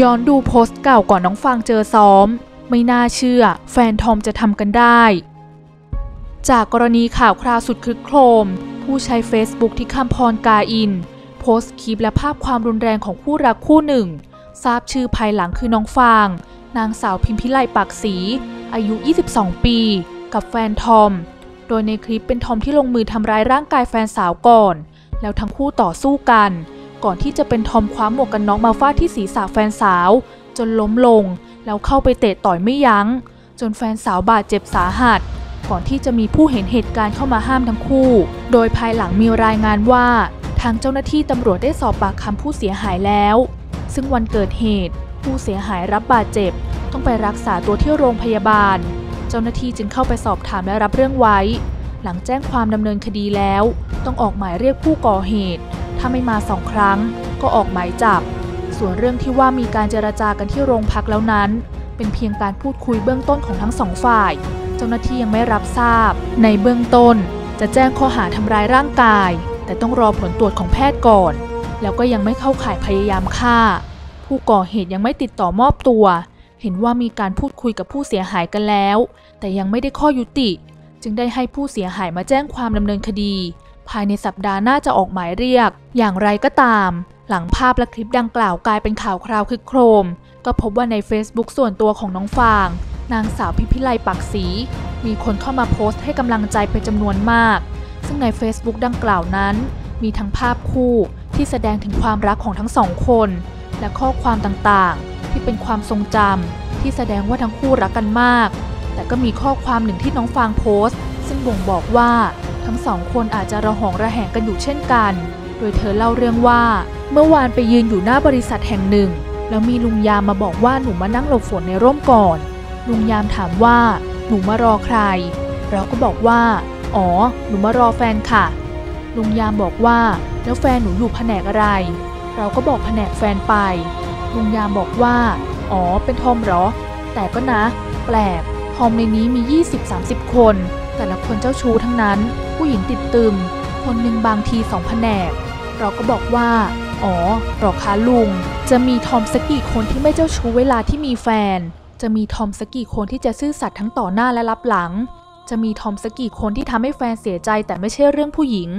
ย้อนดูโพสต์เก่าก่อนน้องฟางเจอซ้อม ไม่น่าเชื่อ แฟนทอมจะทำกันได้ จากกรณีข่าวคราวสุดคลึกโครม ผู้ใช้ Facebook ที่คำพรกาอิน โพสต์คลิปและภาพความรุนแรงของคู่รักคู่หนึ่ง ทราบชื่อภายหลังคือน้องฟาง นางสาวพิมพิไลปากศรีอายุ 22 ปี กับแฟนทอม โดยในคลิปเป็นทอมที่ลงมือทำร้ายร่างกายแฟนสาวก่อน แล้วทั้งคู่ต่อสู้กัน ก่อนที่จะเป็นทอมคว้าหมวกกันน็อกมาฟาดที่ศีรษะแฟนสาว จนล้มลง แล้วเข้าไปเตะต่อยไม่ยัง้ง จนแฟนสาวบาดเจ็บสาหัส ก่อนที่จะมีผู้เห็นเหตุการณ์เข้ามาห้ามทั้งคู่ โดยภายหลังมีรายงานว่า ทางเจ้าหน้าที่ตำรวจได้สอบปากคำผู้เสียหายแล้ว ซึ่งวันเกิดเหตุ ผู้เสียหายรับบาดเจ็บ ต้องไปรักษาตัวที่โรงพยาบาล เจ้าหน้าที่จึงเข้าไปสอบถามและรับเรื่องไว้ หลังแจ้งความดำเนินคดีแล้ว ต้องออกหมายเรียกผู้ก่อเหตุ ถ้าไม่มาสองครั้งก็ออกหมายจับ ส่วนเรื่องที่ว่ามีการเจรจากันที่โรงพักแล้วนั้น เป็นเพียงการพูดคุยเบื้องต้นของทั้งสองฝ่าย เจ้าหน้าที่ยังไม่รับทราบ ในเบื้องต้น จะแจ้งข้อหาทำร้ายร่างกาย แต่ต้องรอผลตรวจของแพทย์ก่อน แล้วก็ยังไม่เข้าข่ายพยายามฆ่า ผู้ก่อเหตุยังไม่ติดต่อมอบตัว เห็นว่ามีการพูดคุยกับผู้เสียหายกันแล้ว แต่ยังไม่ได้ข้อยุติ จึงได้ให้ผู้เสียหายมาแจ้งความดำเนินคดี ภายในสัปดาห์หน้าจะออกหมายเรียก อย่างไรก็ตาม หลังภาพและคลิปดังกล่าวกลายเป็นข่าวคราวคึกโครม ก็พบว่าใน Facebook ส่วนตัวของน้องฟาง นางสาวพิพิไลปักศรีมีคนเข้ามาโพสต์ให้กำลังใจเป็นจำนวนมาก ซึ่งใน Facebook ดังกล่าวนั้น มีทั้งภาพคู่ที่แสดงถึงความรักของทั้งสองคน และข้อความต่างๆ ที่เป็นความทรงจำที่แสดงว่าทั้งคู่รักกันมาก แต่ก็มีข้อความหนึ่งที่น้องฟางโพสต์ ซึ่งบ่งบอกว่า ทั้งสองคนอาจจะระหองระแหงกันอยู่เช่นกัน โดยเธอเล่าเรื่องว่า เมื่อวานไปยืนอยู่หน้าบริษัทแห่งหนึ่ง แล้วมีลุงยามมาบอกว่าหนูมานั่งหลบฝนในร่มก่อน ลุงยามถามว่า หนูมารอใคร เราก็บอกว่า อ๋อ หนูมารอแฟนค่ะ ลุงยามบอกว่า แล้วแฟนหนูอยู่แผนกอะไร เราก็บอกแผนกแฟนไป ลุงยามบอกว่า อ๋อ เป็นทอมเหรอ แต่ก็นะ แปลกทอมในนี้มี 20-30 คน แต่ละคนเจ้าชู้ทั้งนั้น ผู้หญิงติดตึม คนหนึ่งบางทีสองแผนก เราก็บอกว่า อ๋อหรอคะลุง จะมีทอมสักกี่คนที่ไม่เจ้าชู้เวลาที่มีแฟน จะมีทอมสักกี่คนที่จะซื่อสัตย์ทั้งต่อหน้าและรับหลัง จะมีทอมสักกี่คนที่ทำให้แฟนเสียใจแต่ไม่ใช่เรื่องผู้หญิง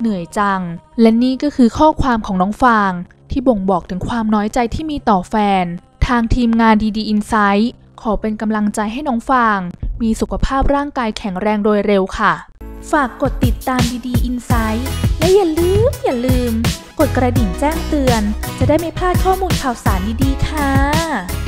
เหนื่อยจัง และนี่ก็คือข้อความของน้องฟาง ที่บ่งบอกถึงความน้อยใจที่มีต่อแฟน ทางทีมงานดีดีอินไซต์ขอเป็นกำลังใจให้น้องฟาง มีสุขภาพร่างกายแข็งแรงโดยเร็วค่ะ ฝากกดติดตามดีๆอินไซต์และอย่าลืม อย่าลืม กดกระดิ่งแจ้งเตือน จะได้ไม่พลาดข้อมูลข่าวสารดีๆค่ะ